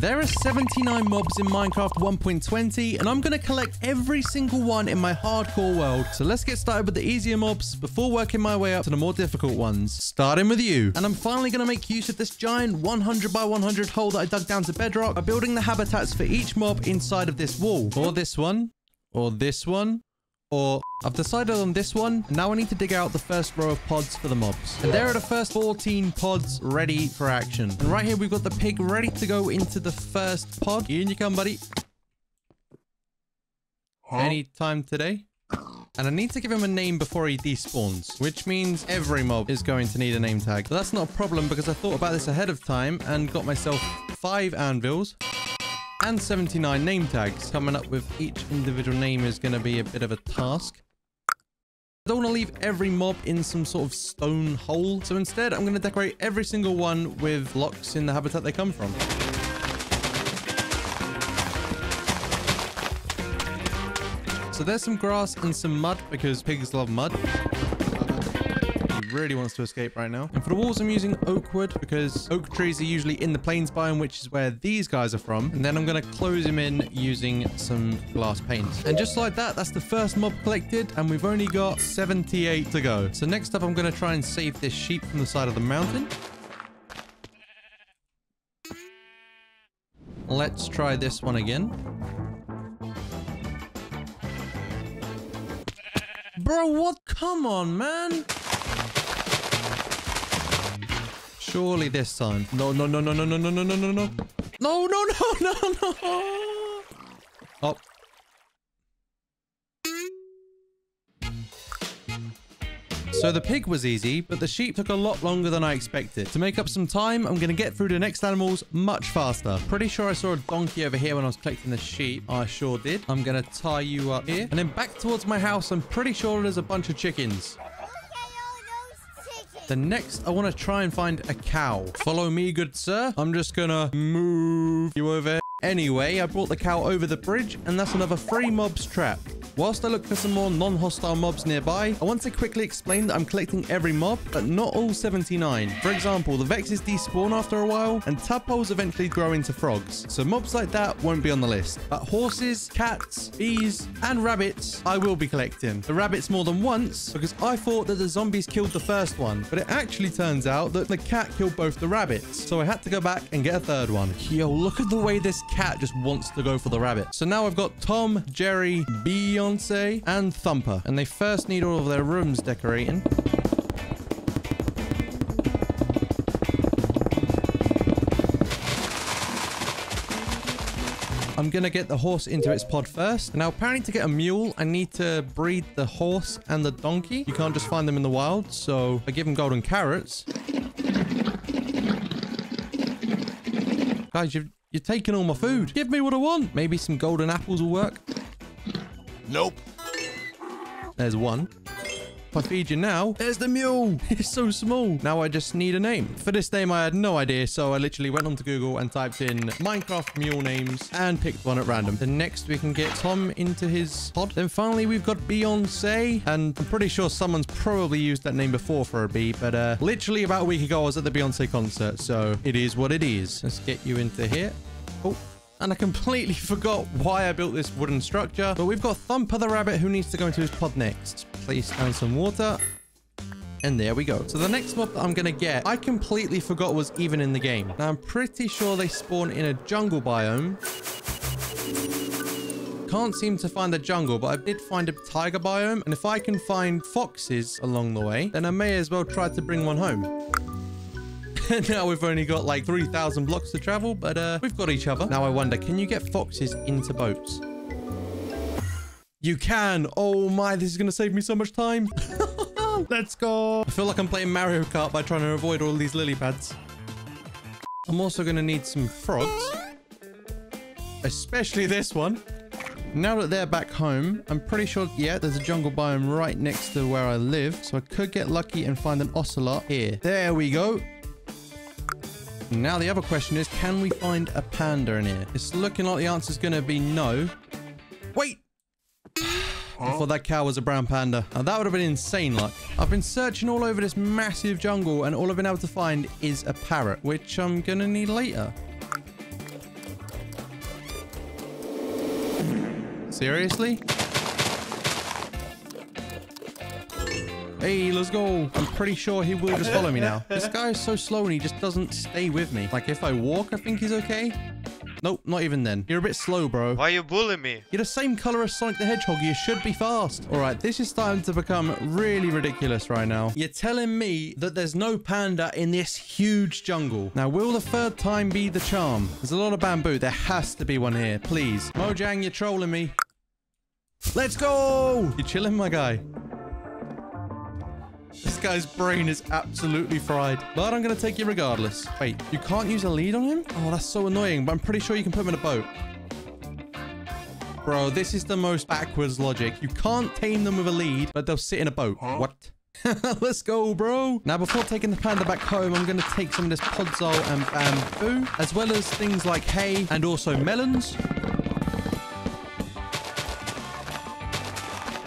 There are 79 mobs in Minecraft 1.20, and I'm going to collect every single one in my hardcore world. So let's get started with the easier mobs before working my way up to the more difficult ones. Starting with you. And I'm finally going to make use of this giant 100 by 100 hole that I dug down to bedrock by building the habitats for each mob inside of this wall. Or this one, or this one, or I've decided on this one. Now I need to dig out the first row of pods for the mobs. And there are the first 14 pods ready for action. And right here, we've got the pig ready to go into the first pod. In you come, buddy. Any time today. And I need to give him a name before he despawns, which means every mob is going to need a name tag. But that's not a problem because I thought about this ahead of time and got myself five anvils and 79 name tags. Coming up with each individual name is going to be a bit of a task. I don't want to leave every mob in some sort of stone hole. So instead, I'm going to decorate every single one with blocks in the habitat they come from. So there's some grass and some mud because pigs love mud really wants to escape right now. And for the walls, I'm using oak wood because oak trees are usually in the plains biome, which is where these guys are from. And then I'm going to close him in using some glass panes. And just like that, that's the first mob collected. And we've only got 78 to go. So next up, I'm going to try and save this sheep from the side of the mountain. Let's try this one again. Bro, what? Come on, man. Surely this time. No, no, no, no, no, no, no, no, no, no, no. No, no, no, no, no. Oh. So the pig was easy, but the sheep took a lot longer than I expected. To make up some time, I'm going to get through the next animals much faster. Pretty sure I saw a donkey over here when I was collecting the sheep. I sure did. I'm going to tie you up here. And then back towards my house, I'm pretty sure there's a bunch of chickens. The next, I want to try and find a cow. Follow me, good sir. I'm just gonna move you over. Anyway, I brought the cow over the bridge, and that's another free mobs trap. Whilst I look for some more non-hostile mobs nearby, I want to quickly explain that I'm collecting every mob, but not all 79. For example, the Vexes despawn after a while, and tadpoles eventually grow into frogs, so mobs like that won't be on the list. But horses, cats, bees, and rabbits, I will be collecting. The rabbits more than once, because I thought that the zombies killed the first one, but it actually turns out that the cat killed both the rabbits, so I had to go back and get a third one. Yo, look at the way this cat just wants to go for the rabbit. So now I've got Tom, Jerry, Beyonce, and Thumper. And they first need all of their rooms decorating. I'm going to get the horse into its pod first. Now, apparently to get a mule, I need to breed the horse and the donkey. You can't just find them in the wild, so I give them golden carrots. Guys, you've, you're taking all my food. Give me what I want. Maybe some golden apples will work. Nope. There's one. If I feed you now, there's the mule. It's so small. Now I just need a name. For this name, I had no idea, so I literally went onto Google and typed in Minecraft mule names and picked one at random. Then next, we can get Tom into his pod. Then finally, we've got Beyonce, and I'm pretty sure someone's probably used that name before for a bee, but uh, literally about a week ago, I was at the Beyonce concert, so it is what it is. Let's get you into here. Oh, and I completely forgot why I built this wooden structure. But we've got Thumper the rabbit who needs to go into his pod next. Place down some water. And there we go. So the next mob that I'm going to get, I completely forgot was even in the game. Now, I'm pretty sure they spawn in a jungle biome. Can't seem to find the jungle, but I did find a taiga biome. And if I can find foxes along the way, then I may as well try to bring one home. now we've only got like 3,000 blocks to travel, but uh, we've got each other. Now I wonder, can you get foxes into boats? You can. Oh my, this is going to save me so much time. Let's go. I feel like I'm playing Mario Kart by trying to avoid all these lily pads. I'm also going to need some frogs. Especially this one. Now that they're back home, I'm pretty sure, yeah, there's a jungle biome right next to where I live. So I could get lucky and find an ocelot here. There we go. Now the other question is, can we find a panda in here? It's looking like the answer's going to be no. Wait! I thought that cow was a brown panda. Now that would have been insane luck. I've been searching all over this massive jungle and all I've been able to find is a parrot, which I'm going to need later. Seriously? Hey, let's go. I'm pretty sure he will just follow me now. This guy is so slow and he just doesn't stay with me. Like, if I walk, I think he's okay. Nope, not even then. You're a bit slow, bro. Why are you bullying me? You're the same color as Sonic the Hedgehog. You should be fast. All right, this is starting to become really ridiculous right now. You're telling me that there's no panda in this huge jungle. Now, will the third time be the charm? There's a lot of bamboo. There has to be one here. Please. Mojang, you're trolling me. Let's go! You're chilling, my guy? This guy's brain is absolutely fried. But I'm going to take you regardless. Wait, you can't use a lead on him? Oh, that's so annoying. But I'm pretty sure you can put him in a boat. Bro, this is the most backwards logic. You can't tame them with a lead, but they'll sit in a boat. Huh? What? Let's go, bro. Now, before taking the panda back home, I'm going to take some of this podzol and bamboo, as well as things like hay and also melons.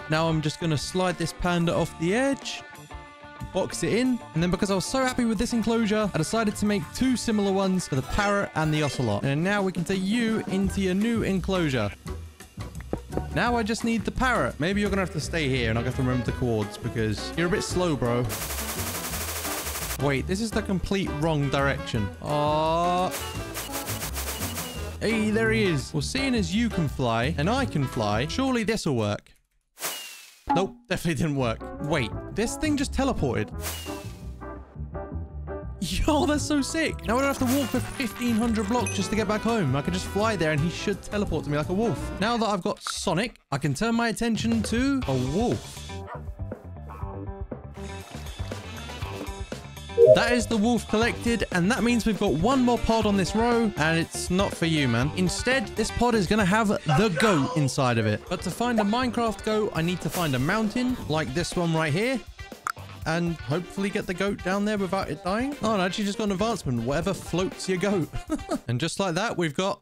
Now I'm just going to slide this panda off the edge box it in. And then because I was so happy with this enclosure, I decided to make two similar ones for the parrot and the ocelot. And now we can take you into your new enclosure. Now I just need the parrot. Maybe you're going to have to stay here and I'll have to remember the chords because you're a bit slow, bro. Wait, this is the complete wrong direction. Oh. Hey, there he is. Well, seeing as you can fly and I can fly, surely this will work. Nope, definitely didn't work. Wait, this thing just teleported. Yo, that's so sick. Now I don't have to walk for 1,500 blocks just to get back home. I can just fly there and he should teleport to me like a wolf. Now that I've got Sonic, I can turn my attention to a wolf. That is the wolf collected, and that means we've got one more pod on this row, and it's not for you, man. Instead, this pod is going to have the goat inside of it. But to find a Minecraft goat, I need to find a mountain, like this one right here, and hopefully get the goat down there without it dying. Oh, and I actually just got an advancement. Whatever floats your goat. and just like that, we've got...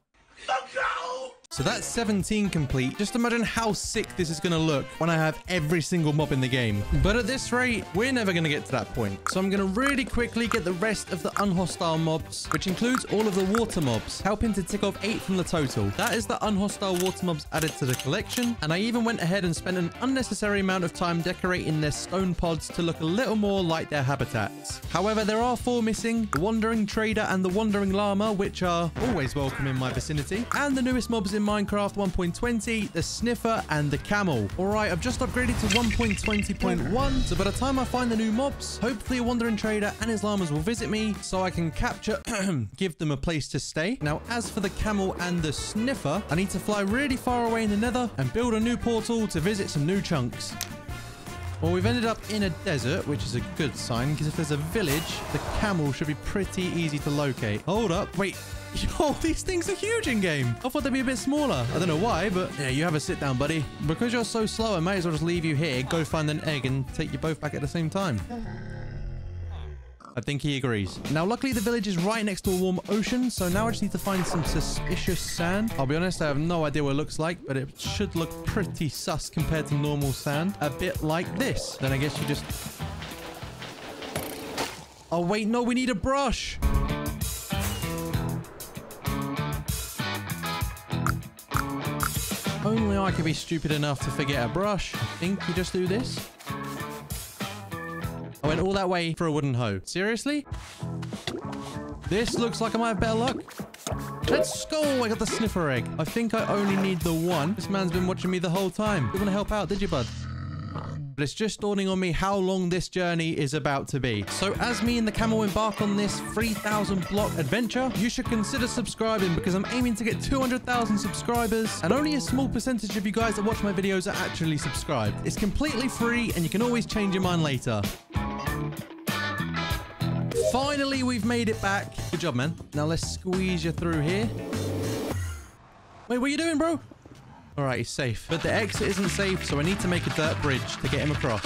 So that's 17 complete. Just imagine how sick this is going to look when I have every single mob in the game. But at this rate, we're never going to get to that point. So I'm going to really quickly get the rest of the unhostile mobs, which includes all of the water mobs, helping to tick off eight from the total. That is the unhostile water mobs added to the collection. And I even went ahead and spent an unnecessary amount of time decorating their stone pods to look a little more like their habitats. However, there are four missing, the Wandering Trader and the Wandering Llama, which are always welcome in my vicinity, and the newest mobs in in Minecraft 1.20, the Sniffer, and the Camel. Alright, I've just upgraded to 1.20.1, so by the time I find the new mobs, hopefully a Wandering Trader and his llamas will visit me, so I can capture, give them a place to stay. Now, as for the Camel and the Sniffer, I need to fly really far away in the nether and build a new portal to visit some new chunks. Well, we've ended up in a desert, which is a good sign, because if there's a village, the camel should be pretty easy to locate. Hold up. Wait. Yo, these things are huge in game. I thought they'd be a bit smaller. I don't know why, but yeah, you have a sit down, buddy. Because you're so slow, I might as well just leave you here, go find an egg, and take you both back at the same time. I think he agrees. Now, luckily, the village is right next to a warm ocean, so now I just need to find some suspicious sand. I'll be honest, I have no idea what it looks like, but it should look pretty sus compared to normal sand. A bit like this. Then I guess you just... Oh, wait, no, we need a brush. Only I could be stupid enough to forget a brush. I think you just do this. I went all that way for a wooden hoe. Seriously? This looks like I might have better luck. Let's go! I got the sniffer egg. I think I only need the one. This man's been watching me the whole time. You want to help out, did you, bud? But it's just dawning on me how long this journey is about to be. So as me and the camel embark on this 3,000 block adventure, you should consider subscribing because I'm aiming to get 200,000 subscribers and only a small percentage of you guys that watch my videos are actually subscribed. It's completely free and you can always change your mind later. Finally, we've made it back. Good job, man. Now let's squeeze you through here. Wait, what are you doing, bro? All right, he's safe. But the exit isn't safe, so I need to make a dirt bridge to get him across.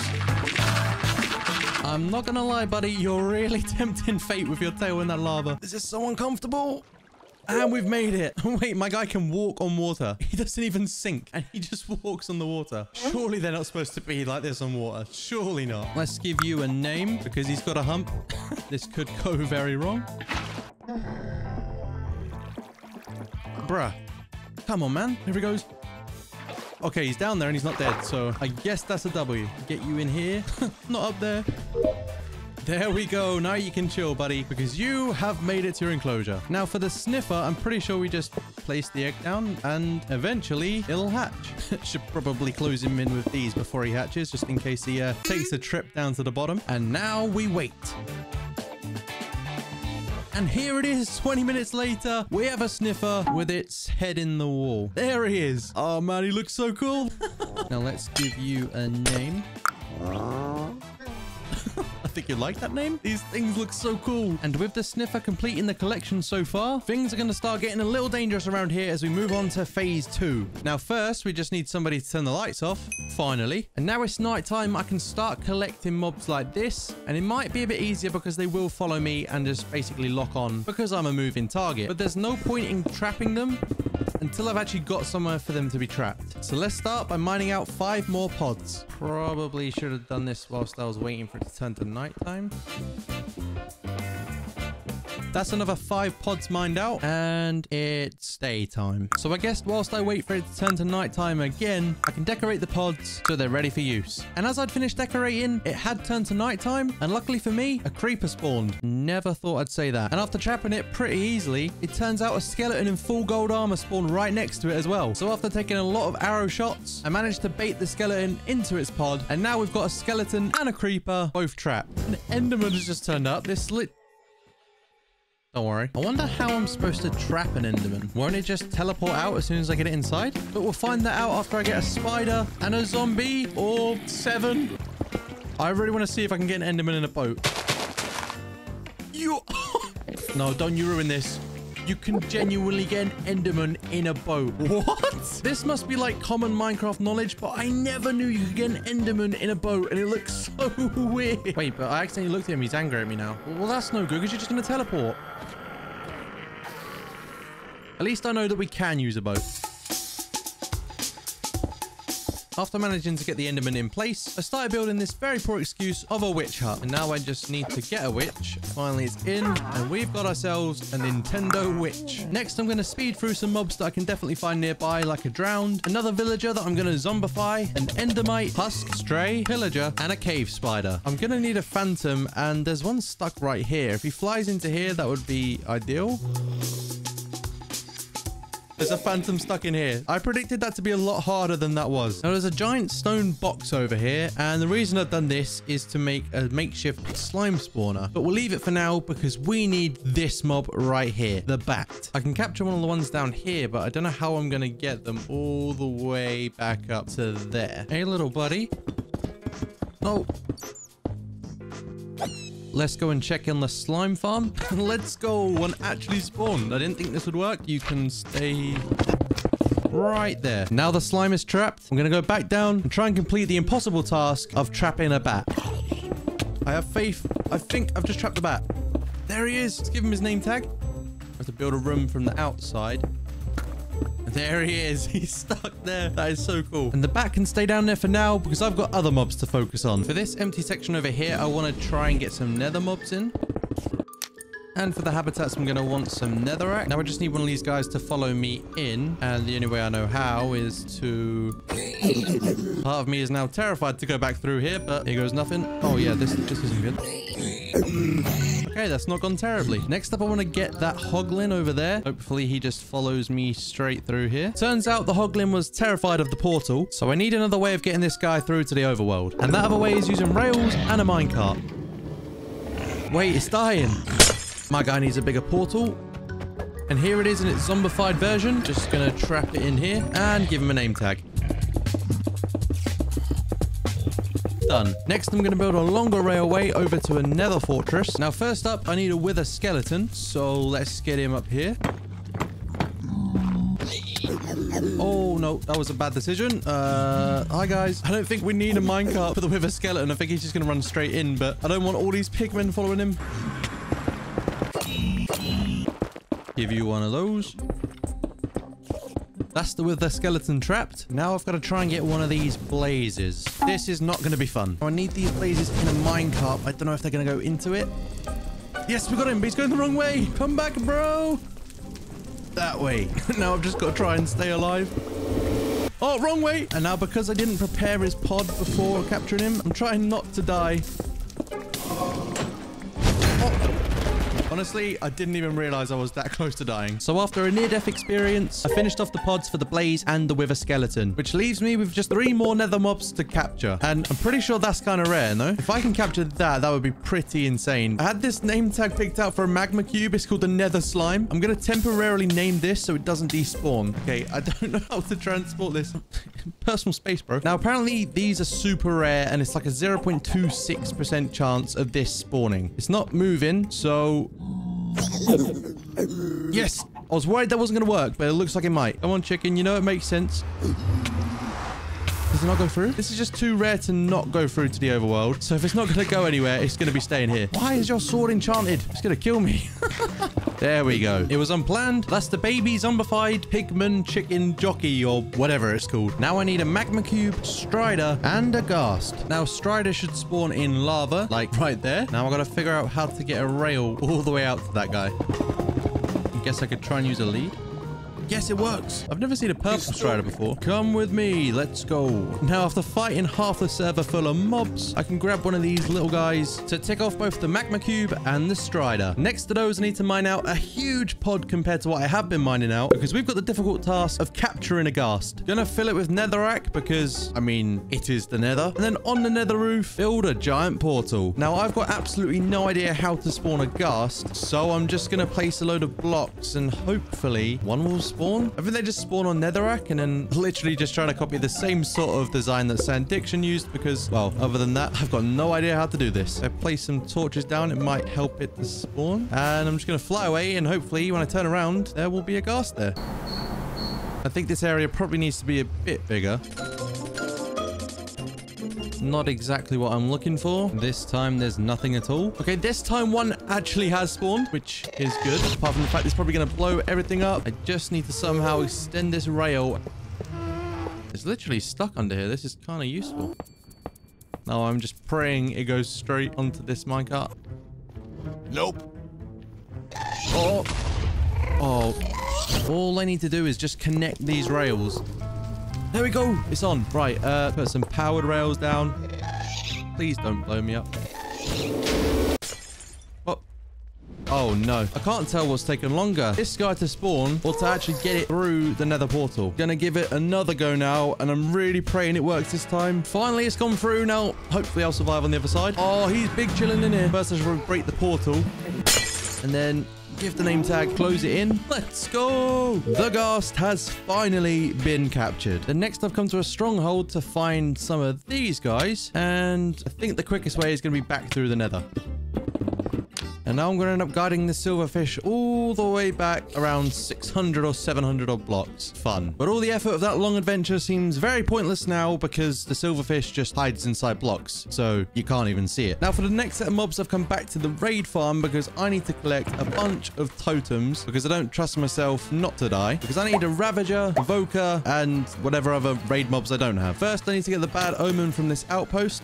I'm not gonna lie, buddy. You're really tempting fate with your tail in that lava. This is so uncomfortable. And we've made it. Wait, my guy can walk on water. He doesn't even sink and he just walks on the water. Surely they're not supposed to be like this on water. Surely not. Let's give you a name because he's got a hump. this could go very wrong. Bruh. Come on, man. Here he goes. Okay, he's down there and he's not dead. So I guess that's a W. Get you in here. not up there. There we go. Now you can chill, buddy, because you have made it to your enclosure. Now for the sniffer, I'm pretty sure we just place the egg down and eventually it'll hatch. Should probably close him in with these before he hatches, just in case he uh, takes a trip down to the bottom. And now we wait. And here it is, 20 minutes later. We have a sniffer with its head in the wall. There he is. Oh man, he looks so cool. now let's give you a name. Think you like that name. These things look so cool. And with the sniffer completing the collection so far, things are going to start getting a little dangerous around here as we move on to phase two. Now, first, we just need somebody to turn the lights off, finally. And now it's night time, I can start collecting mobs like this. And it might be a bit easier because they will follow me and just basically lock on because I'm a moving target. But there's no point in trapping them until I've actually got somewhere for them to be trapped. So let's start by mining out five more pods. Probably should have done this whilst I was waiting for it to turn to nighttime. That's another five pods mined out and it's daytime. So I guess whilst I wait for it to turn to nighttime again, I can decorate the pods so they're ready for use. And as I'd finished decorating, it had turned to nighttime and luckily for me, a creeper spawned. Never thought I'd say that. And after trapping it pretty easily, it turns out a skeleton in full gold armor spawned right next to it as well. So after taking a lot of arrow shots, I managed to bait the skeleton into its pod and now we've got a skeleton and a creeper both trapped. An enderman has just turned up. This lit don't worry. I wonder how I'm supposed to trap an Enderman. Won't it just teleport out as soon as I get it inside? But we'll find that out after I get a spider and a zombie or seven. I really want to see if I can get an Enderman in a boat. You... no, don't you ruin this. You can genuinely get an Enderman in a boat. What? This must be like common Minecraft knowledge, but I never knew you could get an Enderman in a boat, and it looks so weird. Wait, but I accidentally looked at him. He's angry at me now. Well, that's no good, because you're just going to teleport. At least I know that we can use a boat. After managing to get the Enderman in place, I started building this very poor excuse of a witch hut. And now I just need to get a witch. Finally, it's in. And we've got ourselves a Nintendo witch. Next, I'm going to speed through some mobs that I can definitely find nearby, like a drowned, another villager that I'm going to zombify, an endermite, husk, stray, pillager, and a cave spider. I'm going to need a phantom, and there's one stuck right here. If he flies into here, that would be ideal. There's a phantom stuck in here. I predicted that to be a lot harder than that was. Now, there's a giant stone box over here, and the reason I've done this is to make a makeshift slime spawner. But we'll leave it for now because we need this mob right here, the bat. I can capture one of the ones down here, but I don't know how I'm going to get them all the way back up to there. Hey, little buddy. No. Let's go and check in the slime farm. Let's go. One actually spawned. I didn't think this would work. You can stay right there. Now the slime is trapped. I'm going to go back down and try and complete the impossible task of trapping a bat. I have faith. I think I've just trapped the bat. There he is. Let's give him his name tag. I have to build a room from the outside. There he is. He's stuck there. That is so cool. And the bat can stay down there for now because I've got other mobs to focus on. For this empty section over here, I want to try and get some nether mobs in. And for the habitats, I'm going to want some netherrack. Now I just need one of these guys to follow me in. And the only way I know how is to... Part of me is now terrified to go back through here, but here goes nothing. Oh yeah, this just isn't good. Okay, that's not gone terribly. Next up, I want to get that hoglin over there. Hopefully, he just follows me straight through here. Turns out the hoglin was terrified of the portal, so I need another way of getting this guy through to the overworld. And that other way is using rails and a minecart. Wait, it's dying. My guy needs a bigger portal. And here it is in its zombified version. Just gonna trap it in here and give him a name tag. Done. Next, I'm going to build a longer railway over to a nether fortress. Now, first up, I need a wither skeleton. So let's get him up here. Oh, no, that was a bad decision. Uh, hi, guys. I don't think we need a minecart for the wither skeleton. I think he's just going to run straight in, but I don't want all these pigmen following him. Give you one of those. That's the wither skeleton trapped. Now I've got to try and get one of these blazes. This is not going to be fun. I need these blazes in a minecart. I don't know if they're going to go into it. Yes, we got him, but he's going the wrong way. Come back, bro. That way. now I've just got to try and stay alive. Oh, wrong way. And now because I didn't prepare his pod before capturing him, I'm trying not to die. Honestly, I didn't even realize I was that close to dying. So after a near-death experience, I finished off the pods for the Blaze and the Wither Skeleton, which leaves me with just three more nether mobs to capture. And I'm pretty sure that's kind of rare, no? If I can capture that, that would be pretty insane. I had this name tag picked out for a magma cube. It's called the Nether Slime. I'm going to temporarily name this so it doesn't despawn. Okay, I don't know how to transport this. Personal space, bro. Now, apparently, these are super rare, and it's like a 0.26% chance of this spawning. It's not moving, so Yes! I was worried that wasn't going to work, but it looks like it might. Come on, chicken. You know it makes sense. It not go through? This is just too rare to not go through to the overworld. So if it's not going to go anywhere, it's going to be staying here. Why is your sword enchanted? It's going to kill me. there we go. It was unplanned. That's the baby zombified pigman chicken jockey or whatever it's called. Now I need a magma cube, strider, and a ghast. Now strider should spawn in lava, like right there. Now I got to figure out how to get a rail all the way out to that guy. I guess I could try and use a lead. Yes, it works. I've never seen a purple strider before. Come with me. Let's go. Now, after fighting half the server full of mobs, I can grab one of these little guys to tick off both the magma cube and the strider. Next to those, I need to mine out a huge pod compared to what I have been mining out because we've got the difficult task of capturing a ghast. Gonna fill it with netherrack because, I mean, it is the nether. And then on the nether roof, build a giant portal. Now, I've got absolutely no idea how to spawn a ghast, so I'm just gonna place a load of blocks and hopefully one will spawn spawn. I think they just spawn on Netherrack and then literally just trying to copy the same sort of design that Sandiction used because, well, other than that, I've got no idea how to do this. I place some torches down. It might help it to spawn. And I'm just going to fly away and hopefully when I turn around, there will be a ghast there. I think this area probably needs to be a bit bigger not exactly what I'm looking for. This time, there's nothing at all. Okay, this time one actually has spawned, which is good. Apart from the fact it's probably going to blow everything up. I just need to somehow extend this rail. It's literally stuck under here. This is kind of useful. Now I'm just praying it goes straight onto this minecart. Nope. Oh. Oh. All I need to do is just connect these rails. There we go. It's on. Right. Uh, put some powered rails down. Please don't blow me up. Oh. Oh, no. I can't tell what's taking longer. This guy to spawn or to actually get it through the nether portal. Gonna give it another go now, and I'm really praying it works this time. Finally, it's gone through. Now, hopefully I'll survive on the other side. Oh, he's big chilling in here. First, I should break the portal. And then give the name tag, close it in. Let's go. The Ghast has finally been captured. And next I've come to a stronghold to find some of these guys. And I think the quickest way is going to be back through the nether. And now I'm going to end up guiding the silverfish all the way back around 600 or 700 odd blocks. Fun. But all the effort of that long adventure seems very pointless now because the silverfish just hides inside blocks. So you can't even see it. Now for the next set of mobs, I've come back to the raid farm because I need to collect a bunch of totems because I don't trust myself not to die. Because I need a Ravager, Evoker, and whatever other raid mobs I don't have. First, I need to get the bad omen from this outpost.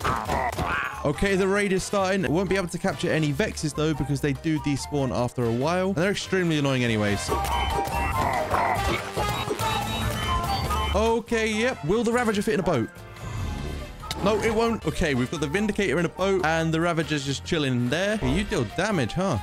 Okay, the raid is starting. Won't be able to capture any Vexes though because they do despawn after a while. And they're extremely annoying anyways. Okay, yep. Will the Ravager fit in a boat? No, it won't. Okay, we've got the Vindicator in a boat and the Ravager's just chilling there. You deal damage, huh?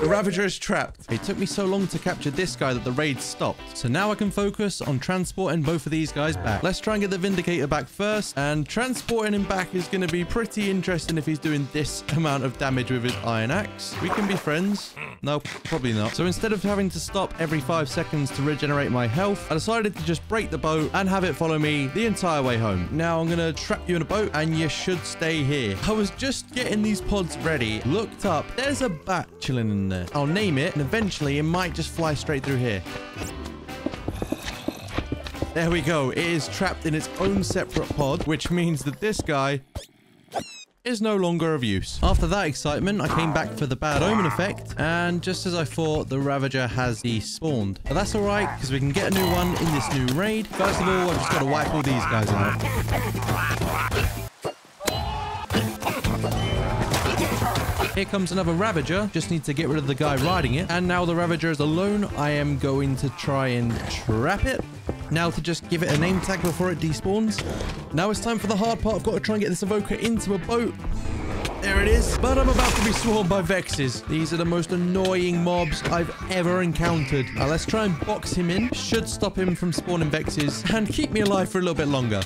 The Ravager is trapped. It took me so long to capture this guy that the raid stopped. So now I can focus on transporting both of these guys back. Let's try and get the Vindicator back first. And transporting him back is going to be pretty interesting if he's doing this amount of damage with his Iron Axe. We can be friends. No, probably not. So instead of having to stop every five seconds to regenerate my health, I decided to just break the boat and have it follow me the entire way home. Now I'm going to trap you in a boat and you should stay here. I was just getting these pods ready, looked up. There's a bat chilling in there. I'll name it, and eventually it might just fly straight through here. There we go. It is trapped in its own separate pod, which means that this guy is no longer of use. After that excitement, I came back for the bad omen effect, and just as I thought, the Ravager has despawned. But that's alright, because we can get a new one in this new raid. First of all, I've just got to wipe all these guys out. Here comes another Ravager. Just need to get rid of the guy riding it. And now the Ravager is alone. I am going to try and trap it. Now to just give it a name tag before it despawns. Now it's time for the hard part. I've got to try and get this evoker into a boat. There it is. But I'm about to be swarmed by Vexes. These are the most annoying mobs I've ever encountered. Now let's try and box him in. Should stop him from spawning Vexes and keep me alive for a little bit longer.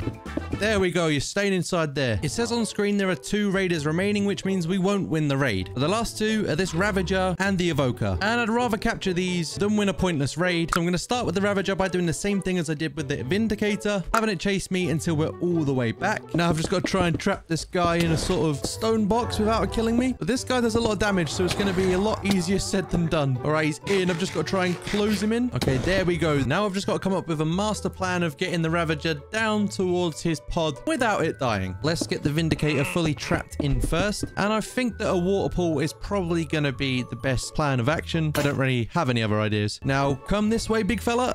There we go. You're staying inside there. It says on screen there are two raiders remaining, which means we won't win the raid. The last two are this Ravager and the Evoker. And I'd rather capture these than win a pointless raid. So I'm going to start with the Ravager by doing the same thing as I did with the Vindicator, having it chase me until we're all the way back. Now I've just got to try and trap this guy in a sort of stone box without killing me. But this guy does a lot of damage, so it's going to be a lot easier said than done. All right, he's in. I've just got to try and close him in. Okay, there we go. Now I've just got to come up with a master plan of getting the Ravager down towards his pod without it dying. Let's get the Vindicator fully trapped in first. And I think that a water pool is probably going to be the best plan of action. I don't really have any other ideas. Now, come this way, big fella.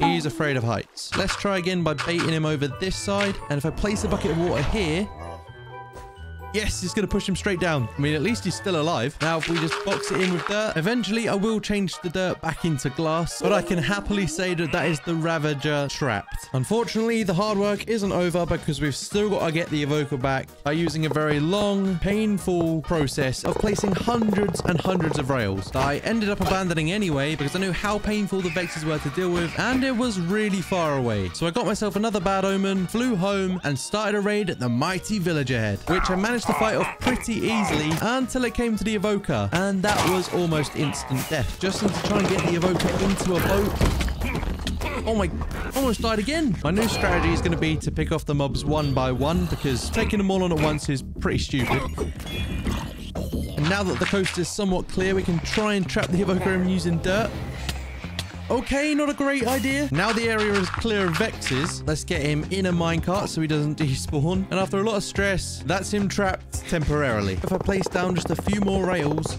He's afraid of heights. Let's try again by baiting him over this side. And if I place a bucket of water here, Yes, he's going to push him straight down. I mean, at least he's still alive. Now, if we just box it in with dirt, eventually I will change the dirt back into glass, but I can happily say that that is the Ravager trapped. Unfortunately, the hard work isn't over because we've still got to get the Evoker back by using a very long, painful process of placing hundreds and hundreds of rails that I ended up abandoning anyway because I knew how painful the Vexes were to deal with and it was really far away. So I got myself another bad omen, flew home and started a raid at the mighty village ahead, which I managed to fight off pretty easily until it came to the evoker. And that was almost instant death. Just to try and get the evoker into a boat. Oh my, almost died again. My new strategy is going to be to pick off the mobs one by one because taking them all on at once is pretty stupid. And now that the coast is somewhat clear, we can try and trap the evoker using dirt. Okay, not a great idea. Now the area is clear of Vexes. Let's get him in a minecart so he doesn't despawn. And after a lot of stress, that's him trapped temporarily. If I place down just a few more rails,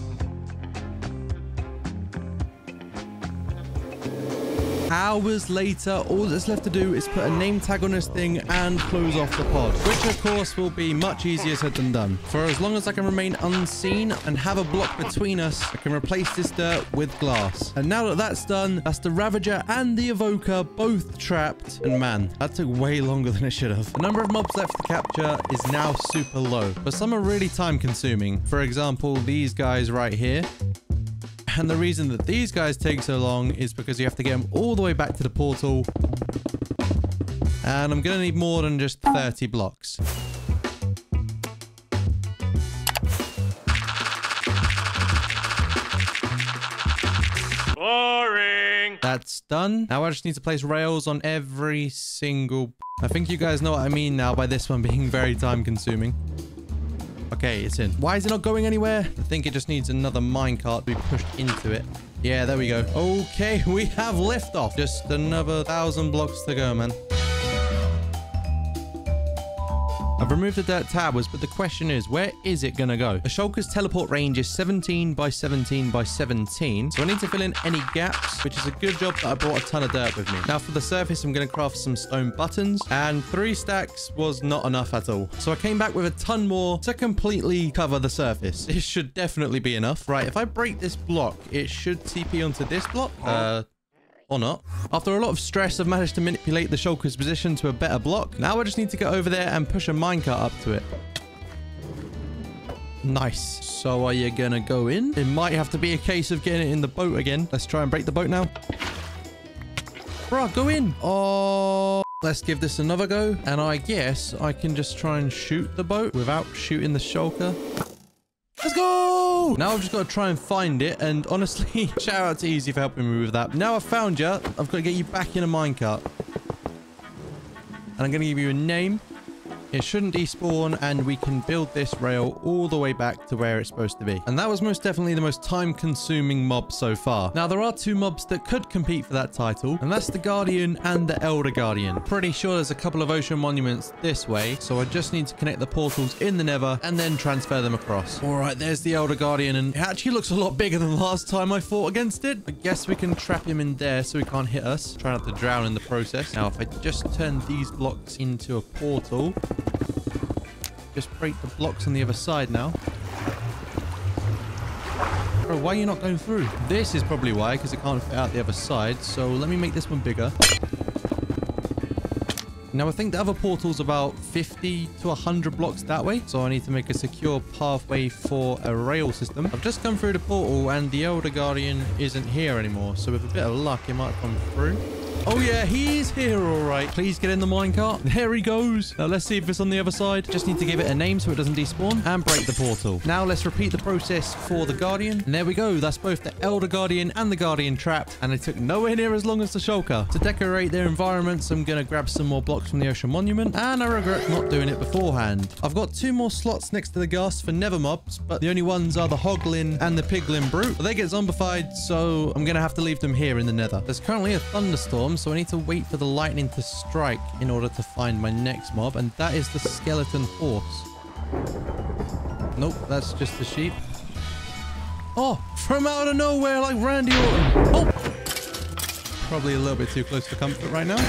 Hours later, all that's left to do is put a name tag on this thing and close off the pod, which of course will be much easier said than done. For as long as I can remain unseen and have a block between us, I can replace this dirt with glass. And now that that's done, that's the Ravager and the Evoker both trapped. And man, that took way longer than it should have. The number of mobs left to capture is now super low, but some are really time consuming. For example, these guys right here. And the reason that these guys take so long is because you have to get them all the way back to the portal. And I'm going to need more than just 30 blocks. Boring. That's done. Now I just need to place rails on every single... I think you guys know what I mean now by this one being very time consuming. Okay, it's in. Why is it not going anywhere? I think it just needs another minecart to be pushed into it. Yeah, there we go. Okay, we have liftoff. Just another thousand blocks to go, man. I've removed the dirt towers, but the question is, where is it going to go? The Shulker's teleport range is 17 by 17 by 17, so I need to fill in any gaps, which is a good job that I brought a ton of dirt with me. Now for the surface, I'm going to craft some stone buttons, and three stacks was not enough at all. So I came back with a ton more to completely cover the surface. It should definitely be enough. Right, if I break this block, it should TP onto this block. Uh, or not. After a lot of stress, I've managed to manipulate the shulker's position to a better block. Now I just need to get over there and push a minecart up to it. Nice. So are you gonna go in? It might have to be a case of getting it in the boat again. Let's try and break the boat now. Bro, go in. Oh, let's give this another go. And I guess I can just try and shoot the boat without shooting the shulker. Let's go! Now I've just got to try and find it. And honestly, shout out to Ezy for helping me with that. Now I've found you. I've got to get you back in a minecart. And I'm going to give you a name. It shouldn't despawn and we can build this rail all the way back to where it's supposed to be. And that was most definitely the most time consuming mob so far. Now there are two mobs that could compete for that title and that's the Guardian and the Elder Guardian. Pretty sure there's a couple of ocean monuments this way so I just need to connect the portals in the Nether and then transfer them across. All right, there's the Elder Guardian and it actually looks a lot bigger than last time I fought against it. I guess we can trap him in there so he can't hit us. Try not to drown in the process. Now if I just turn these blocks into a portal just break the blocks on the other side now. Bro, why are you not going through? This is probably why, because it can't fit out the other side. So let me make this one bigger. Now, I think the other portal's about 50 to 100 blocks that way, so I need to make a secure pathway for a rail system. I've just come through the portal, and the Elder Guardian isn't here anymore, so with a bit of luck, it might come through. Oh yeah, he's here all right. Please get in the minecart. There he goes. Now let's see if it's on the other side. Just need to give it a name so it doesn't despawn and break the portal. Now let's repeat the process for the Guardian. And there we go. That's both the Elder Guardian and the Guardian trapped. And it took nowhere near as long as the Shulker. To decorate their environments, I'm going to grab some more blocks from the Ocean Monument. And I regret not doing it beforehand. I've got two more slots next to the ghast for Nether mobs, but the only ones are the Hoglin and the Piglin Brute. They get zombified, so I'm going to have to leave them here in the Nether. There's currently a thunderstorm, Um, so I need to wait for the lightning to strike in order to find my next mob, and that is the skeleton horse. Nope, that's just the sheep. Oh, from out of nowhere like Randy Orton. Oh! Probably a little bit too close for comfort right now.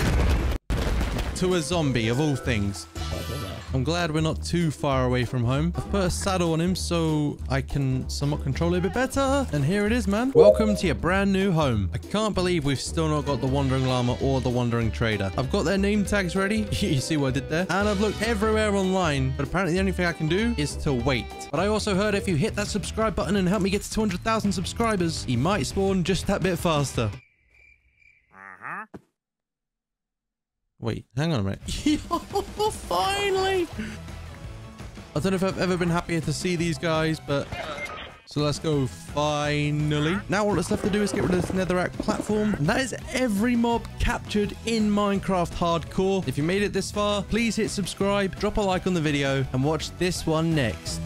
To a zombie, of all things. I'm glad we're not too far away from home. I've put a saddle on him so I can somewhat control it a bit better. And here it is, man. Welcome to your brand new home. I can't believe we've still not got the Wandering Llama or the Wandering Trader. I've got their name tags ready. you see what I did there? And I've looked everywhere online, but apparently the only thing I can do is to wait. But I also heard if you hit that subscribe button and help me get to 200,000 subscribers, he might spawn just that bit faster. Wait, hang on a minute. Finally! I don't know if I've ever been happier to see these guys, but... So let's go, finally. Now all that's left to do is get rid of this netherrack platform. And that is every mob captured in Minecraft Hardcore. If you made it this far, please hit subscribe, drop a like on the video, and watch this one next.